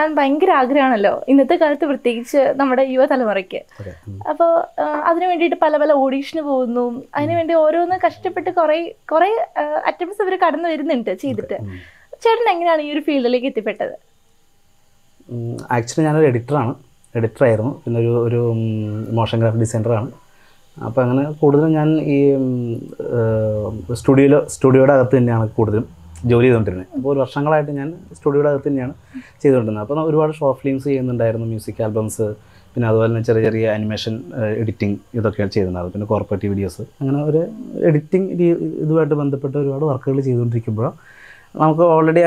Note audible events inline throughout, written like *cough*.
എത്തിപ്പെടാൻ ഭയങ്കര ആഗ്രഹമാണല്ലോ. ഇന്നത്തെ കാലത്ത് പ്രത്യേകിച്ച് നമ്മുടെ യുവതലമുറയ്ക്ക്. അപ്പോൾ അതിനു വേണ്ടിയിട്ട് പല പല ഓഡീഷന് പോകുന്നു. അതിനു വേണ്ടി ഓരോന്ന് കഷ്ടപ്പെട്ട് കുറേ കുറേ അറ്റംപ്റ്റ്സ് അവർ കടന്നു വരുന്നുണ്ട് ചെയ്തിട്ട്. ചേട്ടൻ എങ്ങനെയാണ് ഈ ഒരു ഫീൽഡിലേക്ക് എത്തിപ്പെട്ടത്? ആക്ച്വലി ഞാനൊരു എഡിറ്ററാണ്. ആയിരുന്നു പിന്നെ ഒരു ഒരു മോഷൻ ഗ്രാഫിക് ഡിസൈനറാണ്. അപ്പോൾ അങ്ങനെ കൂടുതലും ഞാൻ ഈ സ്റ്റുഡിയോയിലോ സ്റ്റുഡിയോയുടെ അകത്ത് തന്നെയാണ് കൂടുതലും ജോലി ചെയ്തുകൊണ്ടിരുന്നത്. അപ്പോൾ ഒരു വർഷങ്ങളായിട്ട് ഞാൻ സ്റ്റുഡിയോയുടെ അകത്ത് തന്നെയാണ് ചെയ്തുകൊണ്ടിരുന്നത്. അപ്പോൾ ഒരുപാട് ഷോർട്ട് ഫിലിംസ് ചെയ്യുന്നുണ്ടായിരുന്നു മ്യൂസിക് ആൽബംസ് പിന്നെ അതുപോലെ തന്നെ ചെറിയ ചെറിയ അനിമേഷൻ എഡിറ്റിംഗ് ഇതൊക്കെയാണ് ചെയ്തിട്ടുണ്ടായിരുന്നു പിന്നെ കോർപ്പറേറ്റ് വീഡിയോസ് അങ്ങനെ ഒരു എഡിറ്റിംഗ് ഇതുമായിട്ട് ബന്ധപ്പെട്ട് ഒരുപാട് വർക്കുകൾ ചെയ്തുകൊണ്ടിരിക്കുമ്പോൾ നമുക്ക് ഓൾറെഡി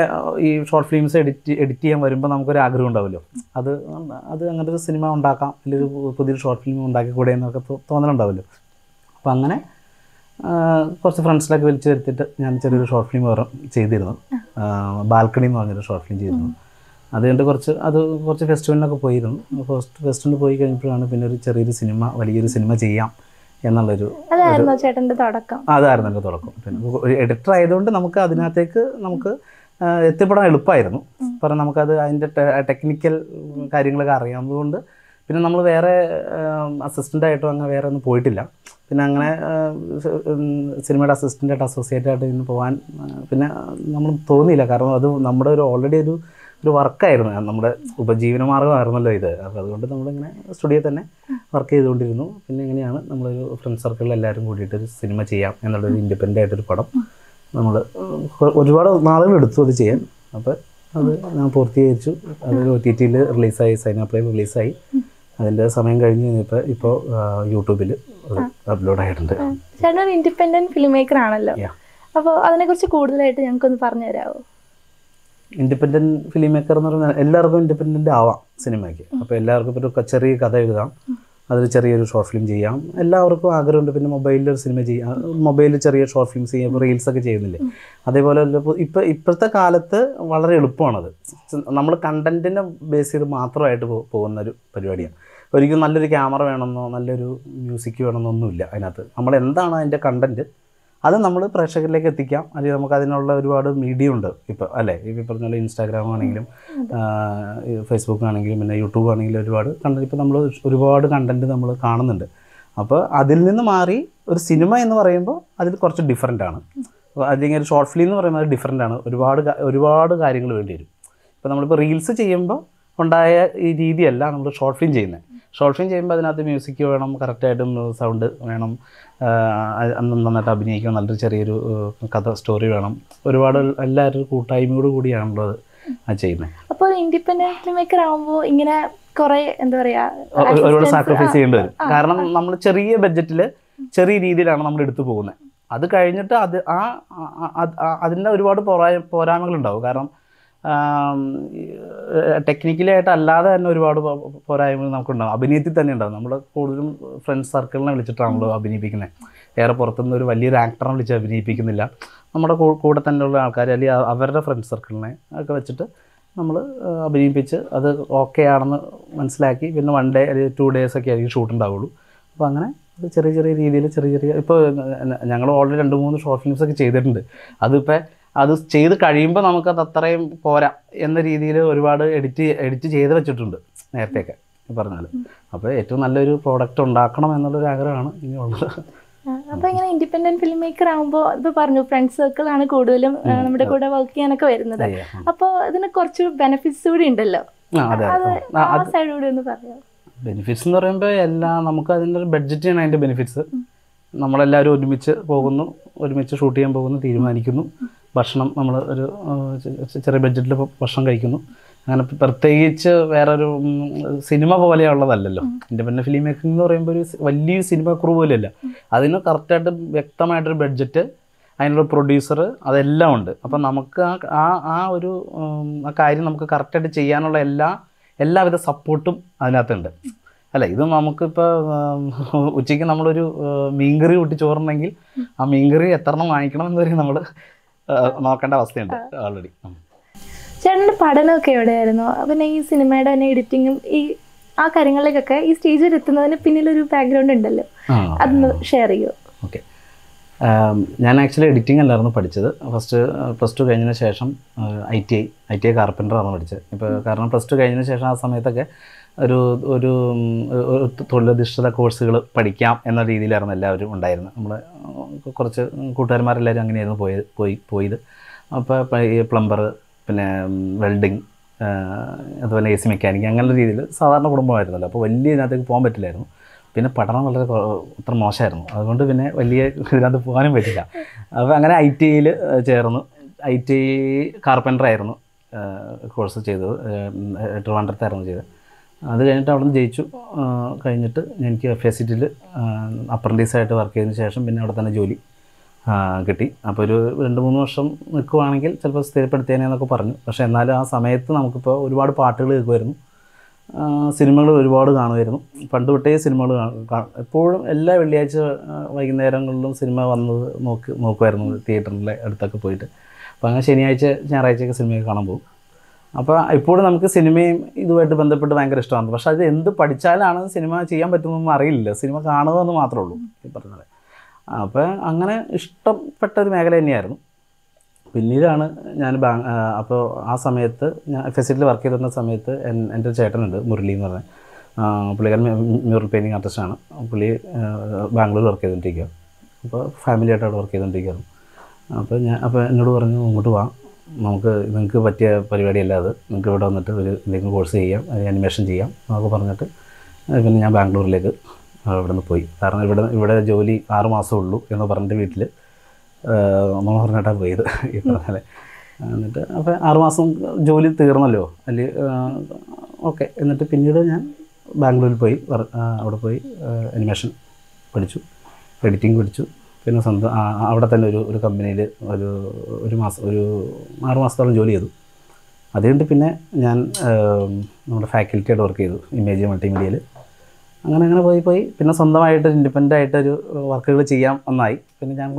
ഈ ഷോർട്ട് ഫിലിംസ് എഡിറ്റ് എഡിറ്റ് ചെയ്യാൻ വരുമ്പോൾ നമുക്കൊരു ആഗ്രഹം ഉണ്ടാവുമല്ലോ. അത് അത് അങ്ങനത്തെ ഒരു സിനിമ ഉണ്ടാക്കാം അല്ലെങ്കിൽ പുതിയൊരു ഷോർട്ട് ഫിലിം ഉണ്ടാക്കിക്കൂടെ എന്നൊക്കെ തോന്നലുണ്ടാവുമല്ലോ. അപ്പോൾ അങ്ങനെ കുറച്ച് ഫ്രണ്ട്സിലൊക്കെ വിളിച്ച് വരുത്തിയിട്ട് ഞാൻ ചെറിയൊരു ഷോർട്ട് ഫിലിം വേറെ ചെയ്തിരുന്നു. ബാൽക്കണി എന്ന് പറഞ്ഞൊരു ഷോർട്ട് ഫിലിം ചെയ്തിരുന്നു. അത് കഴിഞ്ഞിട്ട് കുറച്ച് അത് കുറച്ച് ഫെസ്റ്റിവലിനൊക്കെ പോയിരുന്നു. ഫസ്റ്റ് ഫെസ്റ്റിവലിൽ പോയി കഴിഞ്ഞപ്പോഴാണ് പിന്നെ ഒരു ചെറിയൊരു സിനിമ വലിയൊരു സിനിമ ചെയ്യാം എന്നുള്ളൊരു അതായിരുന്നു ചേട്ടന്റെ തുടക്കം. അതായിരുന്നു എന്റെ തുടക്കം. പിന്നെ ഒരു എഡിറ്റർ ആയതുകൊണ്ട് നമുക്ക് അതിനകത്തേക്ക് നമുക്ക് എത്തിപ്പെടാൻ എളുപ്പമായിരുന്നു കാരണം നമുക്കത് അതിന്റെ ടെക്നിക്കൽ കാര്യങ്ങളൊക്കെ അറിയാവുന്നതുകൊണ്ട് പിന്നെ നമ്മൾ വേറെ അസിസ്റ്റന്റായിട്ടോ അങ്ങനെ വേറെ ഒന്നും പോയിട്ടില്ല. പിന്നെ അങ്ങനെ സിനിമയുടെ അസിസ്റ്റന്റായിട്ട് അസോസിയേറ്റ് ആയിട്ട് ഇന്ന് പോകാൻ പിന്നെ നമ്മൾ തോന്നിയില്ല. കാരണം അത് നമ്മുടെ ഒരു ഓൾറെഡി ഒരു ഒരു വർക്കായിരുന്നു നമ്മുടെ ഉപജീവന മാർഗമായിരുന്നല്ലോ ഇത്. അപ്പോൾ അതുകൊണ്ട് നമ്മളിങ്ങനെ സ്റ്റുഡിയോ തന്നെ വർക്ക് ചെയ്തുകൊണ്ടിരുന്നു. പിന്നെ ഇങ്ങനെയാണ് നമ്മളൊരു ഫ്രണ്ട് സർക്കിളിൽ എല്ലാവരും കൂടിയിട്ട് ഒരു സിനിമ ചെയ്യാം എന്നുള്ളൊരു ഇൻഡിപെൻഡന്റ് ആയിട്ടൊരു പടം നമ്മൾ ഒരുപാട് നാളുകൾ എടുത്തു അത് ചെയ്യാൻ. അപ്പോൾ അത് ഞാൻ പൂർത്തീകരിച്ചു. അത് ഒ ടി ടിയിൽ റിലീസായി സൈനാപ്ലൈ റിലീസായി അതിന്റെ സമയം കഴിഞ്ഞ് കഴിഞ്ഞപ്പോൾ ഇപ്പോൾ യൂട്യൂബിൽ അപ്ലോഡ് ആയിട്ടുണ്ട്. ചേട്ടൻ ഇൻഡിപെൻഡന്റ് ഫിലിം മേക്കർ ആണല്ലോ. അപ്പോൾ അതിനെക്കുറിച്ച് കൂടുതലായിട്ട് ഞങ്ങൾക്കൊന്ന് പറഞ്ഞു തരാമോ ഇൻഡിപെൻഡന്റ് ഫിലിം മേക്കർ എന്ന് പറഞ്ഞാൽ എല്ലാവർക്കും ഇൻഡിപെൻഡന്റ് ആവാം സിനിമയ്ക്ക്. അപ്പോൾ എല്ലാവർക്കും ഒരു ചെറിയ കഥ എഴുതാം. അതിൽ ചെറിയൊരു ഷോർട്ട് ഫിലിം ചെയ്യാം. എല്ലാവർക്കും ആഗ്രഹമുണ്ട് പിന്നെ മൊബൈലിൽ ഒരു സിനിമ ചെയ്യാം. മൊബൈലിൽ ചെറിയ ഷോർട്ട് ഫിലിംസ് ചെയ്യാം. റീൽസ് ഒക്കെ ചെയ്യുന്നില്ലേ? അതേപോലെ ഇപ്പോൾ ഇപ്പോഴത്തെ കാലത്ത് വളരെ എളുപ്പമാണത്. നമ്മൾ കണ്ടന്റിനെ ബേസ് ചെയ്ത് മാത്രമായിട്ട് പോകുന്ന ഒരു പരിപാടിയാണ്. ഒരിക്കലും നല്ലൊരു ക്യാമറ വേണമെന്നോ നല്ലൊരു മ്യൂസിക് വേണമെന്നോ ഒന്നുമില്ല അതിനകത്ത്. നമ്മൾ എന്താണ് അതിന്റെ കണ്ടന്റ് അത് നമ്മൾ പ്രേക്ഷകരിലേക്ക് എത്തിക്കാം. അല്ലെങ്കിൽ നമുക്ക് അതിനുള്ള ഒരുപാട് മീഡിയ ഉണ്ട് ഇപ്പോൾ അല്ലേ? ഈ പറഞ്ഞ പോലെ ഇൻസ്റ്റാഗ്രാം ആണെങ്കിലും ഫേസ്ബുക്ക് ആണെങ്കിലും പിന്നെ യൂട്യൂബ് ആണെങ്കിലും ഒരുപാട് കണ്ടന്റ് ഇപ്പോൾ നമ്മൾ ഒരുപാട് കണ്ടന്റ് നമ്മൾ കാണുന്നുണ്ട്. അപ്പോൾ അതിൽ നിന്ന് മാറി ഒരു സിനിമ എന്ന് പറയുമ്പോൾ അതിൽ കുറച്ച് ഡിഫറെന്റ് ആണ്. അല്ലെങ്കിൽ ഒരു ഷോർട്ട് ഫിലിം എന്ന് പറയുമ്പോൾ അത് ഡിഫറെന്റ് ആണ്. ഒരുപാട് ഒരുപാട് കാര്യങ്ങൾ വേണ്ടി വരും. ഇപ്പോൾ നമ്മളിപ്പോൾ റീൽസ് ചെയ്യുമ്പോൾ ഉണ്ടായ ഈ രീതിയല്ല നമ്മൾ ഷോർട്ട് ഫിലിം ചെയ്യുന്നത്. ഷോർട്ട് ഫിലിം ചെയ്യുമ്പോൾ അതിനകത്ത് മ്യൂസിക് വേണം കറക്റ്റായിട്ടും സൗണ്ട് വേണം. നന്നായിട്ട് അഭിനയിക്കണം നല്ലൊരു ചെറിയൊരു കഥ സ്റ്റോറി വേണം. ഒരുപാട് എല്ലാവരും കൂട്ടായ്മയോട് കൂടിയാണല്ലോ അത് ആ ചെയ്യുന്നത്. അപ്പോൾ ഒരു ഇൻഡിപെൻഡന്റ് ഫിലിം മേക്കർ ആകുമ്പോൾ ഇങ്ങനെ കുറെ എന്താ പറയുക ഒരുപാട് സാക്രിഫൈസ് ചെയ്യേണ്ടി വരും. കാരണം നമ്മൾ ചെറിയ ബഡ്ജറ്റിൽ ചെറിയ രീതിയിലാണ് നമ്മൾ എടുത്തു പോകുന്നത്. അത് കഴിഞ്ഞിട്ട് അത് ആ അതിന്റെ ഒരുപാട് പോരായ പോരായ്മകളുണ്ടാവും. കാരണം ടെക്നിക്കലായിട്ട് അല്ലാതെ തന്നെ ഒരുപാട് പോരായ്മകൾ നമുക്കുണ്ടാകും അഭിനയത്തിൽ തന്നെ ഉണ്ടാകും നമ്മൾ കൂടുതലും ഫ്രണ്ട്സ് സർക്കിളിനെ വിളിച്ചിട്ടാണല്ലോ അഭിനയിപ്പിക്കുന്നത് ഏറെ പുറത്തുനിന്ന് ഒരു വലിയൊരു ആക്ടറിനെ വിളിച്ച് അഭിനയിപ്പിക്കുന്നില്ല. നമ്മുടെ കൂടെ തന്നെയുള്ള ആൾക്കാർ അല്ലെങ്കിൽ അവരുടെ ഫ്രണ്ട്സ് സർക്കിളിനെ ഒക്കെ വെച്ചിട്ട് നമ്മൾ അഭിനയിപ്പിച്ച് അത് ഓക്കെ ആണെന്ന് മനസ്സിലാക്കി പിന്നെ വൺ ഡേ അല്ലെങ്കിൽ ടു ഡേയ്സ് ഒക്കെ ആയിരിക്കും ഷൂട്ട് ഉണ്ടാവുള്ളൂ. അപ്പോൾ അങ്ങനെ ചെറിയ ചെറിയ രീതിയിൽ ചെറിയ ചെറിയ ഇപ്പോൾ ഞങ്ങൾ ഓൾറെഡി രണ്ട് മൂന്ന് ഷോർട്ട് ഫിലിംസ് ഒക്കെ ചെയ്തിട്ടുണ്ട്. അതിപ്പോൾ അത് ചെയ്ത് കഴിയുമ്പോൾ നമുക്കത് അത്രയും പോരാ എന്ന രീതിയിൽ ഒരുപാട് എഡിറ്റ് എഡിറ്റ് ചെയ്ത് വെച്ചിട്ടുണ്ട് നേരത്തെയൊക്കെ പറഞ്ഞാൽ അപ്പോൾ ഏറ്റവും നല്ലൊരു പ്രോഡക്റ്റ് ഉണ്ടാക്കണം എന്നുള്ളൊരു ആഗ്രഹമാണ് ഇനിയുള്ളത്. ഉള്ളത് അപ്പൊ ഇങ്ങനെ ഇൻഡിപെൻഡന്റ് ഫിലിം മേക്കർ ആകുമ്പോൾ ഇപ്പൊ പറഞ്ഞു ഫ്രണ്ട് സർക്കിൾ ആണ് കൂടുതലും നമ്മുടെ കൂടെ വർക്ക് ചെയ്യാനൊക്കെ വരുന്നത്. അപ്പൊ അപ്പോൾ ഇതിന് കുറച്ച് ബെനിഫിറ്റ്സ് കൂടി ഉണ്ടല്ലോ. ബെനിഫിറ്റ്സ് എന്ന് പറയുമ്പോൾ എല്ലാം നമുക്ക് അതിന്റെ ഒരു ബഡ്ജറ്റാണ് അതിന്റെ ബെനിഫിറ്റ്സ് നമ്മളെല്ലാവരും ഒരുമിച്ച് പോകുന്നു ഒരുമിച്ച് ഷൂട്ട് ചെയ്യാൻ പോകുന്നു തീരുമാനിക്കുന്നു. ഭക്ഷണം നമ്മൾ ഒരു ചെറിയ ബഡ്ജറ്റിൽ ഭക്ഷണം കഴിക്കുന്നു. അങ്ങനെ പ്രത്യേകിച്ച് വേറൊരു സിനിമ പോലെയുള്ളതല്ലല്ലോ. ഇൻഡിപെൻഡന്റ് ഫിലിം മേക്കിംഗ് എന്ന് പറയുമ്പോൾ ഒരു വലിയ വലിയൊരു സിനിമ ക്രൂ പോലെയല്ല അതിന് കറക്റ്റായിട്ട് വ്യക്തമായിട്ടൊരു ബഡ്ജറ്റ് അതിനുള്ള പ്രൊഡ്യൂസർ അതെല്ലാം ഉണ്ട്. അപ്പം നമുക്ക് ആ ആ ആ ഒരു ആ കാര്യം നമുക്ക് കറക്റ്റായിട്ട് ചെയ്യാനുള്ള എല്ലാ എല്ലാവിധ സപ്പോർട്ടും അതിനകത്തുണ്ട്. അല്ല ഇത് നമുക്കിപ്പോൾ ഉച്ചയ്ക്ക് നമ്മളൊരു മീൻകറി കൂട്ടി ചോറുണ്ടെങ്കിൽ ആ മീൻകറി എത്രണം വാങ്ങിക്കണം എന്ന് വരെ നമ്മൾ നോക്കേണ്ട അവസ്ഥയുണ്ട് ഓൾറെഡി ചേട്ടന്റെ പഠനമൊക്കെ എവിടെയായിരുന്നു? പിന്നെ ഈ സിനിമയുടെ തന്നെ എഡിറ്റിങ്ങും ഈ ആ കാര്യങ്ങളിലേക്കൊക്കെ ഈ സ്റ്റേജിൽ എത്തുന്നതിന് പിന്നിലൊരു ബാക്ക്ഗ്രൗണ്ട് ഉണ്ടല്ലോ. അതൊന്ന് ഷെയർ ചെയ്യുമോ ഓക്കെ ഞാൻ ആക്ച്വലി എഡിറ്റിംഗ് അല്ലായിരുന്നു പഠിച്ചത്. ഫസ്റ്റ് പ്ലസ് ടു കഴിഞ്ഞതിന് ശേഷം I T I I T I കാർപ്പന്ററാണ് പഠിച്ചത്. ഇപ്പോൾ കാരണം പ്ലസ് ടു കഴിഞ്ഞതിന് ശേഷം ആ സമയത്തൊക്കെ ഒരു ഒരു തൊഴിലധിഷ്ഠിത കോഴ്സുകൾ പഠിക്കാം എന്ന രീതിയിലായിരുന്നു എല്ലാവരും ഉണ്ടായിരുന്നത്. നമ്മൾ കുറച്ച് കൂട്ടുകാരന്മാരെല്ലാവരും അങ്ങനെയായിരുന്നു പോയത് പോയി പോയത്. അപ്പോൾ ഈ പ്ലംബർ പിന്നെ വെൽഡിങ് അതുപോലെ എ സി മെക്കാനിക് അങ്ങനെയുള്ള രീതിയിൽ സാധാരണ കുടുംബമായിരുന്നല്ലോ. അപ്പോൾ വലിയ ഇതിനകത്തേക്ക് പോകാൻ പറ്റില്ലായിരുന്നു. പിന്നെ പഠനം വളരെ അത്ര മോശമായിരുന്നു. അതുകൊണ്ട് പിന്നെ വലിയ ഇതിനകത്ത് പോകാനും പറ്റില്ല. അപ്പോൾ അങ്ങനെ ഐ ടി ഐയിൽ ചേർന്നു. ഐ ടി കാർപ്പന്റർ ആയിരുന്നു കോഴ്സ് ചെയ്തത് ട്രിവാൻഡ്രത്തായിരുന്നു ചെയ്തത്. അത് കഴിഞ്ഞിട്ട് അവിടെ നിന്ന് ജയിച്ചു കഴിഞ്ഞിട്ട് എനിക്ക് എഫ് എസ് സിറ്റിയിൽ അപ്രന്റീസായിട്ട് വർക്ക് ചെയ്തതിന് ശേഷം പിന്നെ അവിടെ തന്നെ ജോലി കിട്ടി. അപ്പോൾ ഒരു രണ്ട് മൂന്ന് വർഷം നിൽക്കുവാണെങ്കിൽ ചിലപ്പോൾ സ്ഥിരപ്പെടുത്തിയേനെന്നൊക്കെ പറഞ്ഞു. പക്ഷേ എന്നാലും ആ സമയത്ത് നമുക്കിപ്പോൾ ഒരുപാട് പാട്ടുകൾ കേൾക്കുമായിരുന്നു. സിനിമകൾ ഒരുപാട് കാണുമായിരുന്നു. പണ്ട് തൊട്ടേ സിനിമകൾ എപ്പോഴും എല്ലാ വെള്ളിയാഴ്ച വൈകുന്നേരങ്ങളിലും സിനിമ വന്നത് നോക്ക് നോക്കുമായിരുന്നു തിയേറ്ററിലെ അടുത്തൊക്കെ പോയിട്ട്. അപ്പോൾ അങ്ങനെ ശനിയാഴ്ച ഞായറാഴ്ചയൊക്കെ സിനിമയൊക്കെ കാണാൻ പോകും. അപ്പോൾ ഇപ്പോഴും നമുക്ക് സിനിമയും ഇതുമായിട്ട് ബന്ധപ്പെട്ട് ഭയങ്കര ഇഷ്ടമാണ്. പക്ഷെ അത് എന്ത് പഠിച്ചാലാണ് സിനിമ ചെയ്യാൻ പറ്റുന്നതെന്ന് അറിയില്ല. സിനിമ കാണുക എന്ന് മാത്രമേ ഉള്ളൂ ഈ പറഞ്ഞത് അപ്പോൾ അങ്ങനെ ഇഷ്ടപ്പെട്ട ഒരു മേഖല തന്നെയായിരുന്നു. പിന്നീടാണ് ഞാൻ ബാ അപ്പോൾ ആ സമയത്ത് ഞാൻ ഫെസിലിറ്റിയിൽ വർക്ക് ചെയ്തിരുന്ന സമയത്ത് എൻ- എന്റെ ഒരു ചേട്ടനുണ്ട് മുരളി എന്ന് പറഞ്ഞ. പുള്ളിക്കാരൻ മ്യൂറൽ പെയിന്റിങ് ആർട്ടിസ്റ്റാണ് പുള്ളി ബാംഗ്ലൂർ വർക്ക് ചെയ്തുകൊണ്ടിരിക്കുക അപ്പോൾ ഫാമിലിയായിട്ട് അവിടെ വർക്ക് ചെയ്തുകൊണ്ടിരിക്കുകയായിരുന്നു അപ്പോൾ ഞാൻ അപ്പോൾ എന്നോട് പറഞ്ഞു ഇങ്ങോട്ട് വാ. നമുക്ക് നിങ്ങൾക്ക് പറ്റിയ പരിപാടിയല്ല അത്. നിങ്ങൾക്ക് ഇവിടെ വന്നിട്ട് ഒരു എന്തെങ്കിലും കോഴ്സ് ചെയ്യാം അനിമേഷൻ ചെയ്യാം എന്നൊക്കെ പറഞ്ഞിട്ട് പിന്നെ ഞാൻ ബാംഗ്ലൂരിലേക്ക് ഇവിടെ നിന്ന് പോയി. കാരണം ഇവിടെ ഇവിടെ ജോലി ആറ് മാസമേ ഉള്ളൂ എന്ന് പറഞ്ഞിട്ട് വീട്ടിൽ മനോഹരനായിട്ടാണ് പോയത് ഈ പറഞ്ഞാൽ എന്നിട്ട് അപ്പോൾ ആറുമാസം ജോലി തീർന്നല്ലോ. അല്ലെ ഓക്കെ. എന്നിട്ട് പിന്നീട് ഞാൻ ബാംഗ്ലൂരിൽ പോയി അവിടെ പോയി അനിമേഷൻ പഠിച്ചു എഡിറ്റിംഗ് പഠിച്ചു. പിന്നെ സ്വന്തം അവിടെ തന്നെ ഒരു ഒരു കമ്പനിയിൽ ഒരു ഒരു മാസം ഒരു ആറ് മാസത്തോളം ജോലി ചെയ്തു. അതുകൊണ്ട് പിന്നെ ഞാൻ നമ്മുടെ ഫാക്കൽറ്റിയായിട്ട് വർക്ക് ചെയ്തു ഇമേജ് മൾട്ടിമീഡിയയിൽ അങ്ങനെ അങ്ങനെ പോയി പോയി. പിന്നെ സ്വന്തമായിട്ട് ഇൻഡിപെൻഡന്റ് ആയിട്ടൊരു വർക്കുകൾ ചെയ്യാം എന്നായി. പിന്നെ ഞാൻ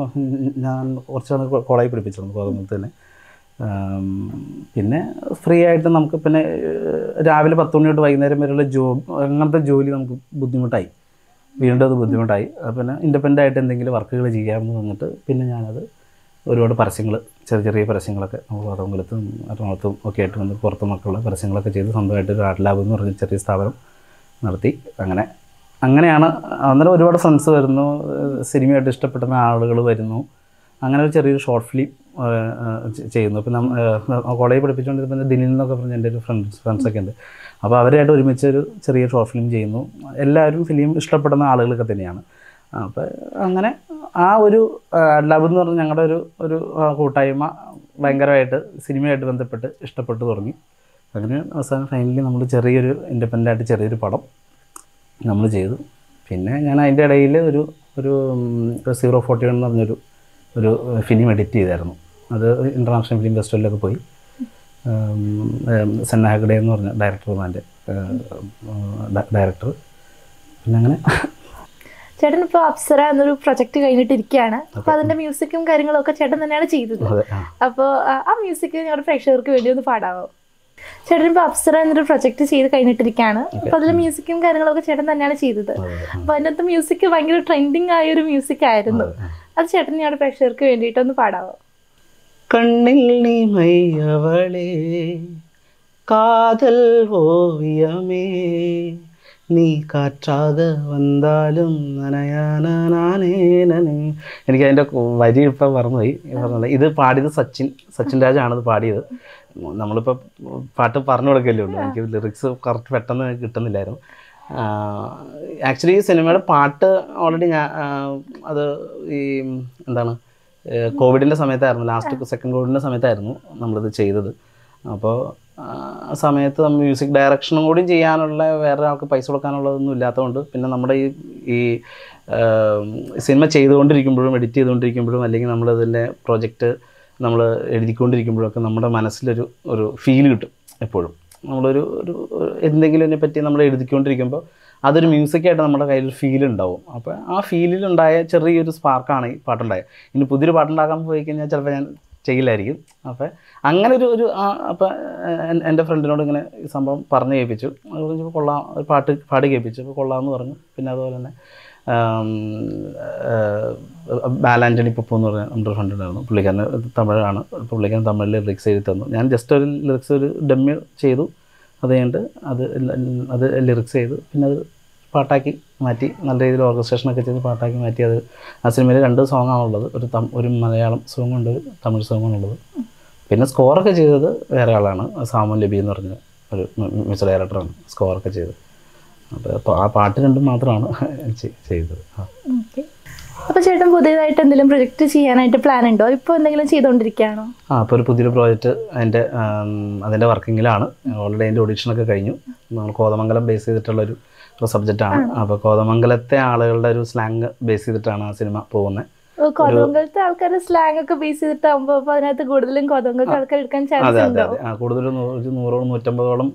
ഞാൻ കുറച്ച് കുറച്ചാണ് കോളേജ് പഠിപ്പിച്ചിരുന്നു കോതമ്പത്ത് തന്നെ. പിന്നെ ഫ്രീ ആയിട്ട് നമുക്ക് പിന്നെ രാവിലെ പത്ത് മണി തൊട്ട് വൈകുന്നേരം വരെയുള്ള ജോബ് അങ്ങനത്തെ ജോലി നമുക്ക് ബുദ്ധിമുട്ടായി. വീണ്ടും അത് ബുദ്ധിമുട്ടായി. പിന്നെ ഇൻഡിപെൻഡന്റ് ആയിട്ട് എന്തെങ്കിലും വർക്കുകൾ ചെയ്യാമെന്ന് വന്നിട്ട് പിന്നെ ഞാനത് ഒരുപാട് പരസ്യങ്ങൾ ചെറിയ ചെറിയ പരസ്യങ്ങളൊക്കെ നമ്മൾ കോതമംഗലത്തും എറണാകുളത്തും ഒക്കെ ആയിട്ട് വന്ന് പുറത്തു മക്കളുടെ പരസ്യങ്ങളൊക്കെ ചെയ്ത് സ്വന്തമായിട്ട് ഒരു ആർട്ട് ലാബ് എന്ന് പറഞ്ഞ ചെറിയ സ്ഥാപനം നടത്തി. അങ്ങനെ അങ്ങനെയാണ് അന്നേരം ഒരുപാട് ഫ്രണ്ട്സ് വരുന്നു. സിനിമയായിട്ട് ഇഷ്ടപ്പെടുന്ന ആളുകൾ വരുന്നു. അങ്ങനെ ഒരു ചെറിയൊരു ഷോർട്ട് ഫിലിം ചെയ്യുന്നു. ഇപ്പം കോളേജ് പഠിപ്പിച്ചുകൊണ്ടിരുന്ന ദിനിൽ എന്നൊക്കെ പറഞ്ഞ എന്റെ ഒരു ഫ്രണ്ട്സ് ഫ്രണ്ട്സൊക്കെ ഉണ്ട്. അപ്പോൾ അവരായിട്ട് ഒരുമിച്ച് ഒരു ചെറിയ ഷോർട്ട് ഫിലിം ചെയ്യുന്നു. എല്ലാവരും ഫിലിം ഇഷ്ടപ്പെടുന്ന ആളുകളൊക്കെ തന്നെയാണ്. അപ്പോൾ അങ്ങനെ ആ ഒരു ലവ് എന്ന് പറഞ്ഞ ഞങ്ങളുടെ ഒരു ഒരു കൂട്ടായ്മ ഭയങ്കരമായിട്ട് സിനിമയായിട്ട് ബന്ധപ്പെട്ട് ഇഷ്ടപ്പെട്ടു തുടങ്ങി. അങ്ങനെ അവസാനം ഫൈനലി നമ്മൾ ചെറിയൊരു ഇൻഡിപെൻഡന്റ് ആയിട്ട് ചെറിയൊരു പടം നമ്മൾ ചെയ്തു. പിന്നെ ഞാൻ അതിന്റെ ഇടയിൽ ഒരു ഒരു സീറോ ഫോർട്ടി വൺ എന്ന് പറഞ്ഞൊരു ഒരു ഫിലിം എഡിറ്റ് ചെയ്തായിരുന്നു. അത് ഇന്റർനാഷണൽ ഫിലിം ഫെസ്റ്റിവലിലൊക്കെ പോയി. സെന്ന ഹെഗ്ഡെ എന്ന് പറഞ്ഞ ഡയറക്ടർ എന്റെ ഡയറക്ടർ പിന്നെ അങ്ങനെ. ചേട്ടൻ ഇപ്പോൾ അപ്സര എന്നൊരു പ്രൊജക്ട് കഴിഞ്ഞിട്ടിരിക്കുകയാണ് അപ്പോൾ അതിന്റെ മ്യൂസിക്കും കാര്യങ്ങളും ഒക്കെ ചേട്ടൻ തന്നെയാണ് ചെയ്തത്. അപ്പോൾ ആ. മ്യൂസിക് ഞങ്ങളുടെ പ്രേക്ഷകർക്ക് വേണ്ടി ഒന്ന് പാടാവോ? ചേട്ടൻ ഇപ്പോൾ അപ്സര എന്നൊരു പ്രൊജക്ട് ചെയ്ത് കഴിഞ്ഞിട്ടിരിക്കുകയാണ് അപ്പോൾ അതിലെ മ്യൂസിക്കും കാര്യങ്ങളൊക്കെ ചേട്ടൻ തന്നെയാണ് ചെയ്തത്. അപ്പോൾ അതിനകത്ത് മ്യൂസിക് ഭയങ്കര ട്രെൻഡിങ് ആയ ഒരു മ്യൂസിക് ആയിരുന്നു. അത് ചേട്ടൻ ഞങ്ങളുടെ പ്രേക്ഷകർക്ക് വേണ്ടിയിട്ടൊന്ന് പാടാവോ? കണ്ണിൽ നീ മയ്യവളേ കാതൽ ഓവിയമേ. നീ കാറ്റാക വന്നാലും നനയാനാനേ എനിക്ക് അതിന്റെ വരി ഇപ്പം മറന്നുപോയി. പറഞ്ഞത് പറഞ്ഞ ഇത് പാടിയത് സച്ചിൻ. സച്ചിൻ രാജാണത് പാടിയത്. നമ്മളിപ്പോൾ പാട്ട് പറഞ്ഞു കൊടുക്കല്ലേ ഉള്ളൂ. എനിക്ക് ലിറിക്സ് കറക്റ്റ് പെട്ടെന്ന് കിട്ടുന്നില്ലായിരുന്നു. ആക്ച്വലി ഈ സിനിമയുടെ പാട്ട് ഓൾറെഡി ഞാൻ അത് ഈ എന്താണ് കോവിഡിന്റെ സമയത്തായിരുന്നു. ലാസ്റ്റ് സെക്കൻഡ് കോവിഡിന്റെ സമയത്തായിരുന്നു നമ്മളിത് ചെയ്തത്. അപ്പോൾ ആ സമയത്ത് നമ്മൾ മ്യൂസിക് ഡയറക്ഷനും കൂടി ചെയ്യാനുള്ള വേറെ ആൾക്ക് പൈസ കൊടുക്കാനുള്ളതൊന്നും ഇല്ലാത്തതുകൊണ്ട് പിന്നെ നമ്മുടെ ഈ ഈ സിനിമ ചെയ്തുകൊണ്ടിരിക്കുമ്പോഴും എഡിറ്റ് ചെയ്തുകൊണ്ടിരിക്കുമ്പോഴും അല്ലെങ്കിൽ നമ്മളതിന്റെ പ്രോജക്റ്റ് നമ്മൾ എഴുതിക്കൊണ്ടിരിക്കുമ്പോഴൊക്കെ നമ്മുടെ മനസ്സിലൊരു ഒരു ഫീൽ കിട്ടും എപ്പോഴും. നമ്മളൊരു ഒരു എന്തെങ്കിലും പറ്റി നമ്മൾ എഴുതിക്കൊണ്ടിരിക്കുമ്പോൾ അതൊരു മ്യൂസിക്കായിട്ട് നമ്മുടെ കയ്യിൽ ഫീൽ ഉണ്ടാവും. അപ്പോൾ ആ ഫീലിലുണ്ടായ ചെറിയൊരു സ്പാർക്കാണ് ഈ പാട്ടുണ്ടായത് ഇനി പുതിയൊരു പാട്ടുണ്ടാക്കാൻ പോയി കഴിഞ്ഞാൽ ചിലപ്പോൾ ഞാൻ ചെയ്യില്ലായിരിക്കും. അപ്പോൾ അങ്ങനെ ഒരു ഒരു അപ്പോൾ എന്റെ ഫ്രണ്ടിനോട് ഇങ്ങനെ ഈ സംഭവം പറഞ്ഞ് കേൾപ്പിച്ചു. അത് കൊള്ളാം ഒരു പാട്ട് പാടി കേൾപ്പിച്ചു. അപ്പോൾ കൊള്ളാമെന്ന് പറഞ്ഞു. പിന്നെ അതുപോലെ തന്നെ ബാലാന്റണി പപ്പു എന്ന് പറഞ്ഞ നമ്മുടെ ഫ്രണ്ട് ഉണ്ടായിരുന്നു. പുള്ളിക്കാരൻ തമിഴാണ്. പുള്ളിക്കാരൻ തമിഴിൽ ലിറിക്സ് എഴുതി തന്നു. ഞാൻ ജസ്റ്റ് ഒരു ലിറിക്സ് ഒരു ഡമ്മി ചെയ്തു. അത് കഴിഞ്ഞിട്ട് അത് അത് ലിറിക്സ് ചെയ്തു. പിന്നെ അത് പാട്ടാക്കി മാറ്റി നല്ല രീതിയിൽ ഓർക്കസ്ട്രേഷനൊക്കെ ചെയ്ത് പാട്ടാക്കി മാറ്റി അത് ആ സിനിമയിൽ രണ്ട് സോങ്ങാണുള്ളത് ഒരു തം ഒരു മലയാളം സോങ് ഉണ്ട് ഒരു തമിഴ് സോങ്ങാണുള്ളത് പിന്നെ സ്കോറൊക്കെ ചെയ്തത് വേറെ ആളാണ്. സാമു ലബി എന്ന് പറഞ്ഞ ഒരു മ്യൂസിക് ഡയറക്ടറാണ് സ്കോറൊക്കെ ചെയ്തത് അപ്പോൾ ആ പാട്ട് രണ്ടും മാത്രമാണ് *laughs* ചെയ്തത്. ഓക്കെ അപ്പൊ ചേട്ടൻ പുതിയതായിട്ട് എന്തെങ്കിലും പ്രൊജക്ട് ചെയ്യാനായിട്ട് പ്ലാൻ ഉണ്ടോ? ഇപ്പൊ എന്തെങ്കിലും ചെയ്തുകൊണ്ടിരിക്കുകയാണോ ആ അപ്പോൾ ഒരു പുതിയൊരു പ്രോജക്റ്റ് അതിന്റെ അതിന്റെ അതിന്റെ വർക്കിങ്ങിലാണ് ഓൾറെഡി ഓഡിഷൻ ഒക്കെ കഴിഞ്ഞു. നമ്മൾ കോതമംഗലം ബേസ് ചെയ്തിട്ടുള്ള ഒരു സബ്ജക്റ്റാണ് അപ്പോൾ കോതമംഗലത്തെ ആളുകളുടെ ഒരു സ്ലാങ് ബേസ് ചെയ്തിട്ടാണ് ആ സിനിമ പോകുന്നത് കോതമംഗലത്തെ ആൾക്കാരുടെ സ്ലാങ് ഒക്കെ ബേസ് ചെയ്തിട്ടാകുമ്പോ അപ്പോൾ അതിനകത്ത് കൂടുതലും കോതമംഗലത്തെ ആൾക്കാർ എടുക്കാൻ ചാൻസ് ഉണ്ടോ? കൂടുതൽ ഒരു നൂറോളം നൂറ്റമ്പതോളം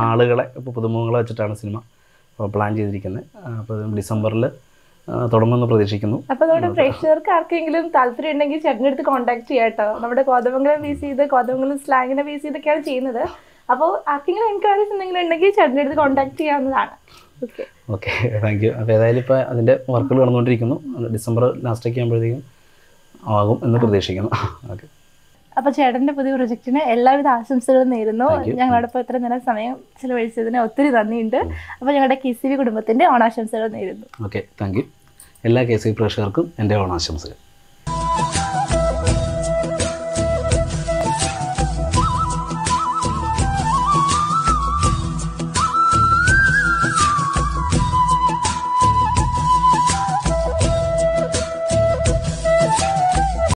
ആളുകളെ ഇപ്പോൾ പുതുമുഖങ്ങളെ വെച്ചിട്ടാണ് സിനിമ പ്ലാൻ ചെയ്തിരിക്കുന്നത് അപ്പോൾ ഡിസംബറിൽ തുടങ്ങുമെന്ന് പ്രതീക്ഷിക്കുന്നു. അപ്പൊ നമ്മുടെ പ്രേക്ഷകർക്ക് ആർക്കെങ്കിലും താല്പര്യം ഉണ്ടെങ്കിൽ ചേട്ടന്റെ അടുത്ത് കോൺടാക്ട് ചെയ്യാട്ടോ കേട്ടോ. നമ്മുടെ കോതമംഗലം ബേസ് ചെയ്ത് കോതമംഗലം സ്ലാങ്ങിനെ ബേസ് ചെയ്തൊക്കെയാണ് ചെയ്യുന്നത്. അപ്പോൾ ആർക്കെങ്കിലും എൻക്വയറീസ് എന്തെങ്കിലും ഉണ്ടെങ്കിൽ ചേട്ടന്റെ അടുത്ത് കോൺടാക്ട് ചെയ്യാവുന്നതാണ്. ഓക്കെ ഓക്കെ താങ്ക് യു അപ്പോൾ ഏതായാലും ഇപ്പോൾ അതിന്റെ വർക്കുകൾ നടന്നുകൊണ്ടിരിക്കുന്നു. ഡിസംബർ ലാസ്റ്റൊക്കെ ആകുമ്പോഴത്തേക്കും ആകും എന്ന് പ്രതീക്ഷിക്കുന്നു. ഓക്കെ അപ്പൊ ചേട്ടന്റെ പുതിയ പ്രൊജക്ടിന് എല്ലാവിധ ആശംസകളും നേരുന്നു. ഞങ്ങളോടൊപ്പം ഇത്ര നേരം സമയം ചിലവഴിച്ചതിന് ഒത്തിരി നന്ദിയുണ്ട്. അപ്പൊ ഞങ്ങളുടെ കെ സി ബി കുടുംബത്തിന്റെ ഓണാശംസകൾ നേരുന്നു. ഓക്കെ താങ്ക് യു എല്ലാ കെ സി പ്രേക്ഷകർക്കും എന്റെ ഓണാശംസകൾ.